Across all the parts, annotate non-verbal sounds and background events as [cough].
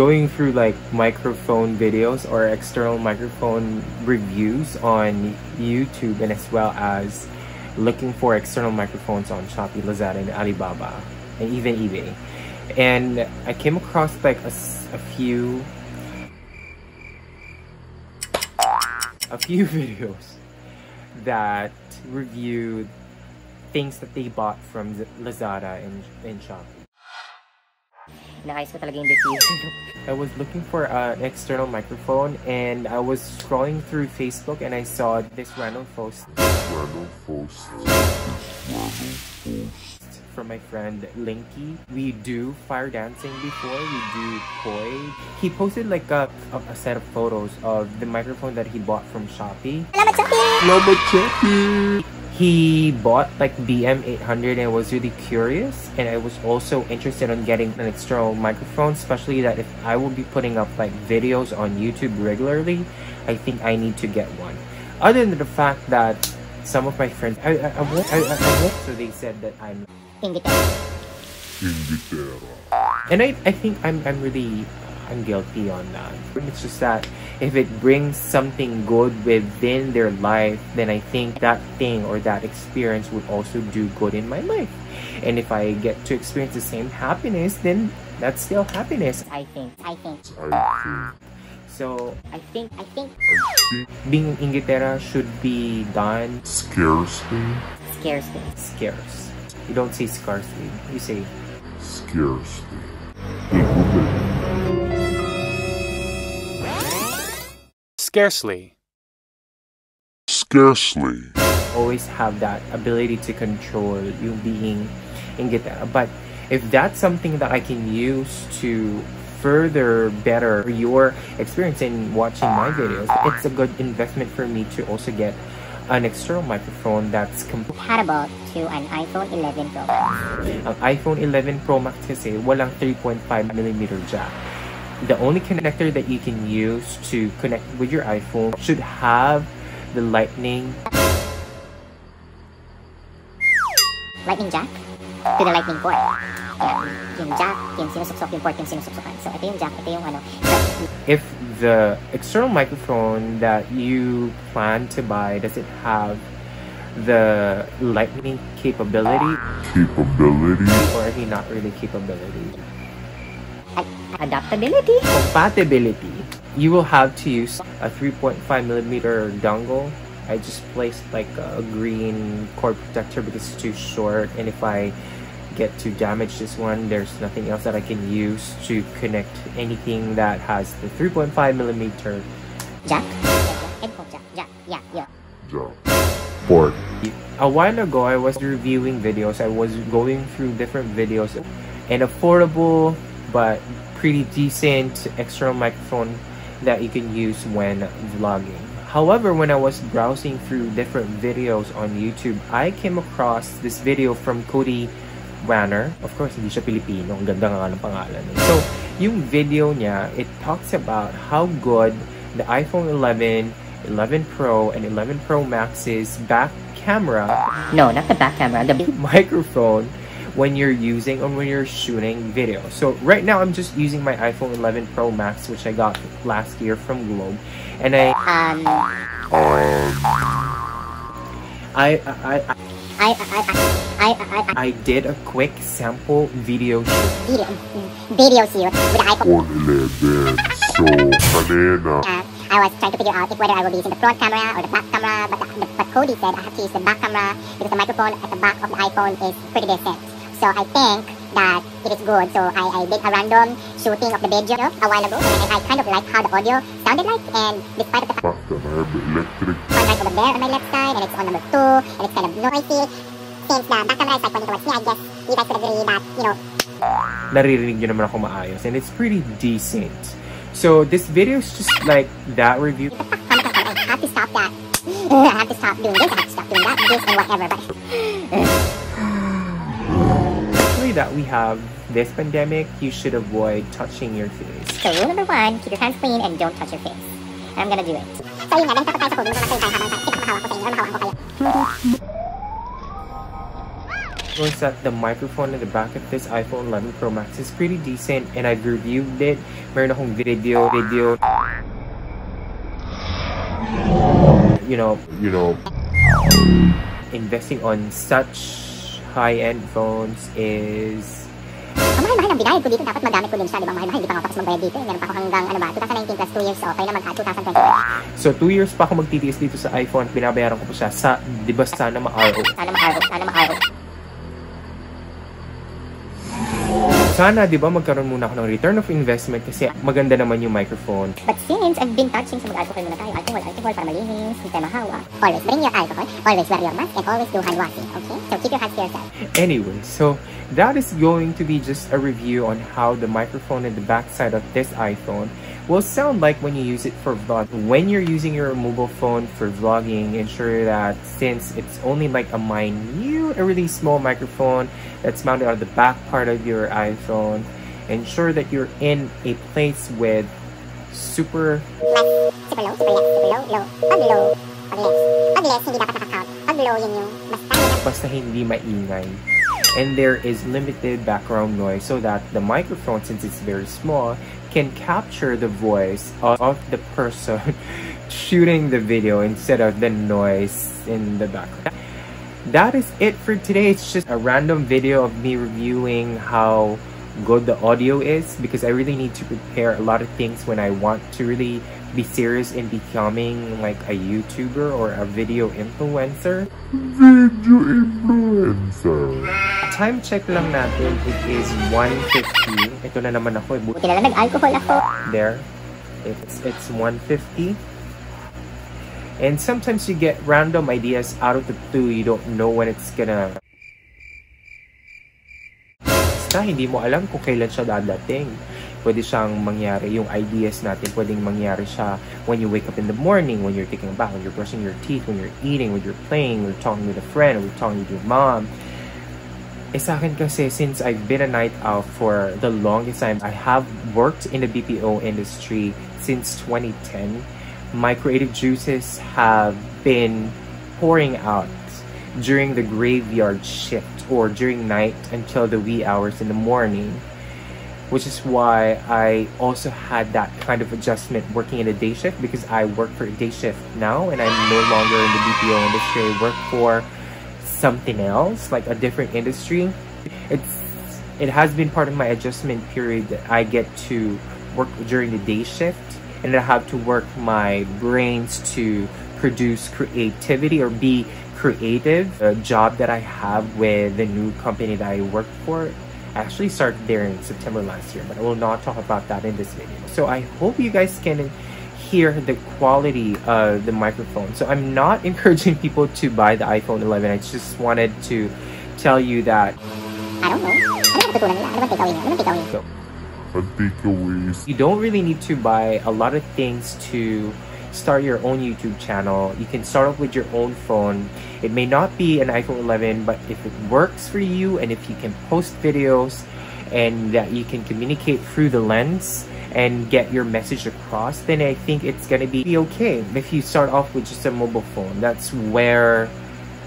going through like microphone videos or external microphone reviews on YouTube and as well as looking for external microphones on Shopee, Lazada, and Alibaba, and even eBay. And I came across like a, a few a few [laughs] videos that reviewed things that they bought from Lazada and, and Shopee. Naayos ko talaga yung diffusion. I was looking for an external microphone and I was scrolling through Facebook and I saw this random post. Random post. From my friend Linky. We do fire dancing before, we do poi. He posted like a, a, a set of photos of the microphone that he bought from Shopee. Salamat, Chucky! He bought like BM800 and was really curious and I was also interested in getting an external microphone especially that if I will be putting up like videos on YouTube regularly I think I need to get one other than the fact that some of my friends I, I, I, won't, I, I, I so they said that I'm Ingitera. Inglaterra. and I, I think I'm, I'm really I'm guilty on that. It's just that if it brings something good within their life, then I think that thing or that experience would also do good in my life. And if I get to experience the same happiness, then that's still happiness. I think, I think, I So, I think, I think, think. being Inglaterra should be done Scarcely. Scarcely. me. scarce. You don't say scarcely, you say Scarcely. Scarcely. Scarcely. always have that ability to control you being in guitar. But if that's something that I can use to further better your experience in watching my videos, it's a good investment for me to also get an external microphone that's. Compatible to an iPhone 11 Pro Max. Ang iPhone 11 Pro Max kasi walang 3.5mm jack. The only connector that you can use to connect with your iPhone should have the lightning Lightning jack to the lightning port. Yan. Yung jack, yung sinusuksok, yung port yung sinusuksokan. So, ito yung jack, ito yung ano. So, if the external microphone that you plan to buy does it have the lightning capability Capability. or I mean not really capability adaptability. compatibility you will have to use a 3.5 millimeter dongle I just placed like a green cord protector because it's too short and if I get to damage this one there's nothing else that I can use to connect anything that has the 3.5 millimeter Jack. Headphone jack. Jack. Yeah, yeah. Jack. Port. A while ago, I was reviewing videos. I was going through different videos. An affordable but pretty decent external microphone that you can use when vlogging. However, when I was browsing through different videos on YouTube, I came across this video from Cody Wanner. Of course, hindi siya Pilipino. Ang ganda nga ng pangalan. So, yung video niya, it talks about how good the iPhone 11, 11 Pro, and 11 Pro Max's back camera No, not the back camera. The [laughs] microphone when you're using or when you're shooting video. So right now I'm just using my iPhone 11 Pro Max which I got last year from Globe and I um I I I, I I I I I, I I did a quick sample video shoot. video video shoot with iPhone. 11. So, kanina. Uh, I was trying to figure out if whether I will be using the front camera or the back camera, but, the, but Cody said I have to use the back camera because the microphone at the back of the iPhone is pretty decent. So I think that it is good. So I, I did a random shooting of the video a while ago, and I kind of like how the audio sounded like. And despite of the fact Back na na electric. one right over there on my left side, and it's on number two, and it's kind of noisy. Since the back camera is like pointing towards me, I guess you guys could agree that you know Naririnig nyo naman ako maayos and it's pretty decent. So this video is just like that review. the back camera. I have to stop that. [laughs] I have to stop doing this. I have to stop doing that, this, and whatever. But [laughs] Especially that we have this pandemic, you should avoid touching your face. So rule number one, keep your hands clean and don't touch your face. I'm gonna do it. So yun nga, benta ko tayo sa holding ko na habang sa isip mahawak ko sa inyo, mahawak ko kayo. was that the microphone in the back of this iPhone 11 Pro Max is pretty decent and I've reviewed it. Meron akong video, video, you know, You know, investing on such high-end phones is Ang mahal-mahal ng binayad ko dito, dapat magamit ko din siya, di ba? Mahal-mahal, di pa ako tapos magbayad dito. Meron pa ako hanggang, ano ba, 2019 plus 2 years, so okay na mag-add 2020. So, 2 years pa ako magtitiis dito sa iPhone. Pinabayaran ko pa siya sa, di ba, sana ma-RO. Sana ma-RO, sana ma-RO. Sana, di ba, magkaroon muna ako ng return of investment kasi maganda naman yung microphone. But since I've been touching sa mag-alcohol muna tayo, alcohol, alcohol para malinis, hindi tayo mahawa. Always bring your alcohol, always wear your mask, and always do hand washing, okay? So keep your hands to yourself. Anyway, so that is going to be just a review on how the microphone in the backside of this iPhone will sound like when you use it for vlogging. When you're using your mobile phone for vlogging, ensure that since it's only like a minute, a really small microphone that's mounted on the back part of your iPhone, ensure that you're in a place with super super low, super less, super low, low. Pag low, pag less. Pag less, hindi dapat nakakount. Basta basta hindi maingay. And there is limited background noise so that the microphone, since it's very small, can capture the voice of the person [laughs] shooting the video instead of the noise in the background. That is it for today. It's just a random video of me reviewing how good the audio is because I really need to prepare a lot of things when I want to really be serious in becoming like a YouTuber or a video influencer. video influencer. Time check lang natin, it is 1.50. Ito na naman ako, eh. Buti na lang nag-alcohol ako. there. It's, it's 1.50. And sometimes you get random ideas out of the blue. You don't know when it's gonna... Basta hindi mo alam kung kailan siya dadating. Pwede siyang mangyari, yung ideas natin, pwedeng mangyari siya when you wake up in the morning, when you're taking a bath, when you're brushing your teeth, when you're eating, when you're playing, when you're talking with a friend, or you're talking with your mom. Eh sa akin kasi, since I've been a night owl for the longest time, I have worked in the BPO industry since 2010. My creative juices have been pouring out during the graveyard shift or during night until the wee hours in the morning. Which is why I also had that kind of adjustment working in a day shift because I work for a day shift now and I'm no longer in the BPO industry. I work for something else, like a different industry. It's it has been part of my adjustment period that I get to work during the day shift and I have to work my brains to produce creativity or be creative. The job that I have with the new company that I work for actually started there in September last year, but I will not talk about that in this video. So I hope you guys can hear the quality of the microphone. So I'm not [laughs] encouraging people to buy the iPhone 11. I just wanted to tell you that I don't know. Ano ba natutunan nila? Ano ba takeaway niya? Ano ba takeaway niya? Ang takeaways. you don't really need to buy a lot of things to start your own YouTube channel. You can start off with your own phone. It may not be an iPhone 11, but if it works for you and if you can post videos and that you can communicate through the lens and get your message across, then I think it's gonna be okay. If you start off with just a mobile phone, that's where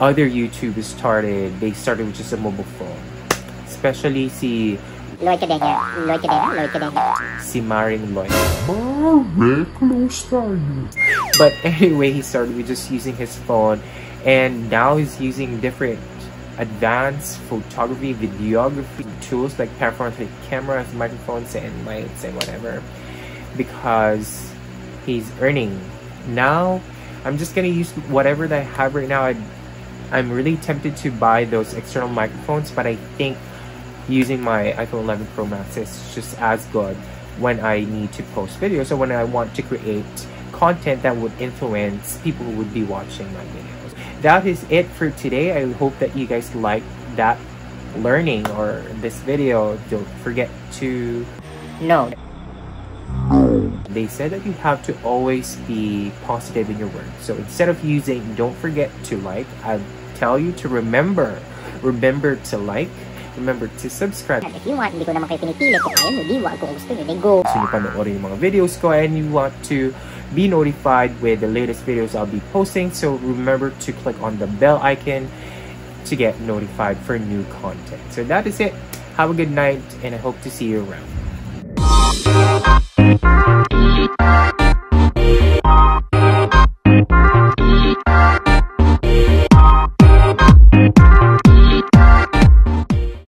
other YouTubers started. They started with just a mobile phone. Especially si Lloyd Cadena. Lloyd Cadena? Lloyd Cadena. si Maring Lloyd. Mare, close tayo. But anyway, he started with just using his phone, and now he's using different advanced photography, videography tools like panoramic cameras, microphones, and lights, and whatever, because he's earning. Now, I'm just gonna use whatever that I have right now. I, I'm really tempted to buy those external microphones, but I think using my iPhone 11 Pro Max is just as good when I need to post videos or when I want to create content that would influence people who would be watching my videos. That is it for today. I hope that you guys like that learning or this video. Don't forget to No. they said that you have to always be positive in your words. So instead of using don't forget to like, I tell you to remember. Remember to like, remember to subscribe. And If you want, hindi ko naman kayo pinipili. Kung ayaw nyo, di wag. Kung gusto nyo, then go. gusto nyo panoorin yung mga videos ko and you want to be notified with the latest videos I'll be posting. So remember to click on the bell icon to get notified for new content. So that is it. Have a good night and I hope to see you around.